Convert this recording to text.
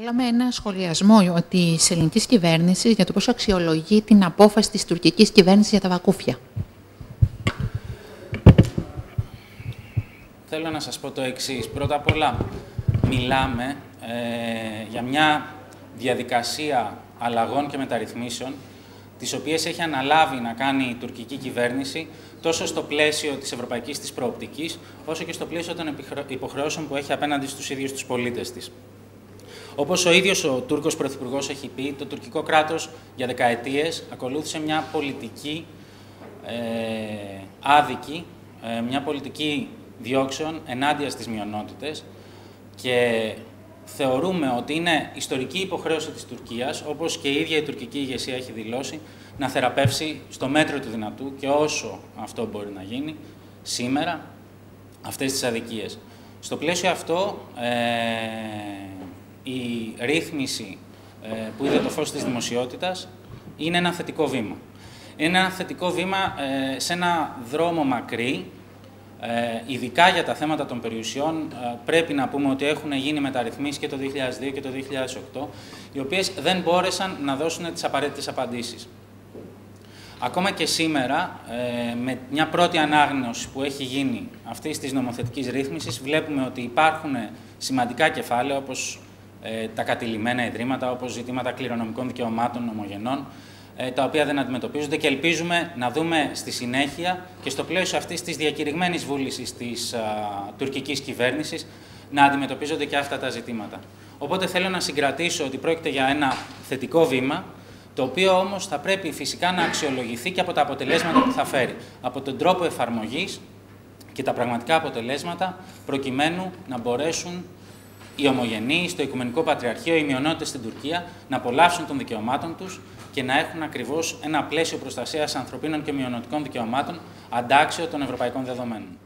Έλαμε ένα σχολιασμό της ελληνικής κυβέρνησης για το πώς αξιολογεί την απόφαση της τουρκικής κυβέρνησης για τα βακούφια. Θέλω να σας πω το εξής. Πρώτα απ' όλα, μιλάμε ε, για μια διαδικασία αλλαγών και μεταρρυθμίσεων τις οποίες έχει αναλάβει να κάνει η τουρκική κυβέρνηση τόσο στο πλαίσιο της ευρωπαϊκής της προοπτικής, όσο και στο πλαίσιο των υποχρεώσεων που έχει απέναντι στους ίδιους τους πολίτες της. Όπως ο ίδιος ο Τούρκος Πρωθυπουργός έχει πει, το τουρκικό κράτος για δεκαετίες ακολούθησε μια πολιτική ε, άδικη, ε, μια πολιτική διώξεων ενάντια στις μειονότητες και θεωρούμε ότι είναι ιστορική υποχρέωση της Τουρκίας, όπως και η ίδια η τουρκική ηγεσία έχει δηλώσει, να θεραπεύσει στο μέτρο του δυνατού και όσο αυτό μπορεί να γίνει σήμερα αυτές τις αδικίες. Στο πλαίσιο αυτό, ε, η ρύθμιση ε, που είδε το φως της δημοσιότητας είναι ένα θετικό βήμα. Είναι ένα θετικό βήμα ε, σε ένα δρόμο μακρύ, ε, ειδικά για τα θέματα των περιουσιών, πρέπει να πούμε ότι έχουν γίνει μεταρρυθμίσεις και το 2002 και το 2008, οι οποίες δεν μπόρεσαν να δώσουν τις απαραίτητες απαντήσεις. Ακόμα και σήμερα, με μια πρώτη ανάγνωση που έχει γίνει αυτής της νομοθετικής ρύθμισης, βλέπουμε ότι υπάρχουν σημαντικά κεφάλαια, όπως ε, τα κατηλημένα ιδρύματα, όπως ζητήματα κληρονομικών δικαιωμάτων ομογενών, ε, τα οποία δεν αντιμετωπίζονται και ελπίζουμε να δούμε στη συνέχεια και στο πλαίσιο αυτής της διακηρυγμένης βούλησης της τουρκικής κυβέρνησης να αντιμετωπίζονται και αυτά τα ζητήματα. Οπότε θέλω να συγκρατήσω ότι πρόκειται για ένα θετικό βήμα, το οποίο όμως θα πρέπει φυσικά να αξιολογηθεί και από τα αποτελέσματα που θα φέρει. Από τον τρόπο εφαρμογής και τα πραγματικά αποτελέσματα, προκειμένου να μπορέσουν οι ομογενείς στο Οικουμενικό Πατριαρχείο, οι μειονότητες στην Τουρκία να απολαύσουν των δικαιωμάτων τους και να έχουν ακριβώς ένα πλαίσιο προστασίας ανθρωπίνων και μειονοτικών δικαιωμάτων αντάξιο των ευρωπαϊκών δεδομένων.